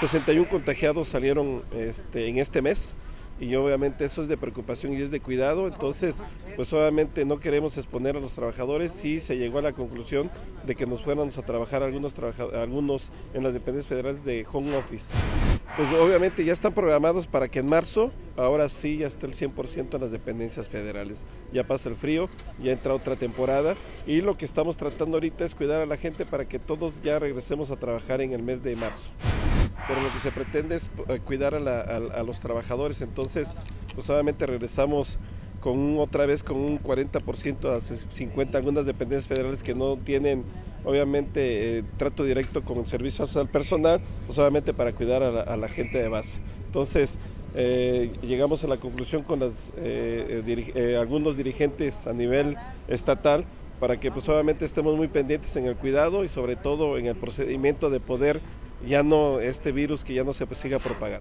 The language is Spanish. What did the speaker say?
61 contagiados salieron este, en este mes y obviamente eso es de preocupación y es de cuidado, entonces pues obviamente no queremos exponer a los trabajadores, sí se llegó a la conclusión de que nos fuéramos a trabajar algunos, algunos en las dependencias federales de home office. Pues obviamente ya están programados para que en marzo, ahora sí ya está el 100% en las dependencias federales, ya pasa el frío, ya entra otra temporada y lo que estamos tratando ahorita es cuidar a la gente para que todos ya regresemos a trabajar en el mes de marzo pero lo que se pretende es eh, cuidar a, los trabajadores, entonces pues obviamente regresamos con otra vez con un 40% a 50 algunas dependencias federales que no tienen obviamente eh, trato directo con servicios al personal, pues obviamente para cuidar a la, gente de base. Entonces eh, llegamos a la conclusión con algunos dirigentes a nivel estatal para que pues obviamente estemos muy pendientes en el cuidado y sobre todo en el procedimiento de poder ya no este virus que ya no se siga propagando.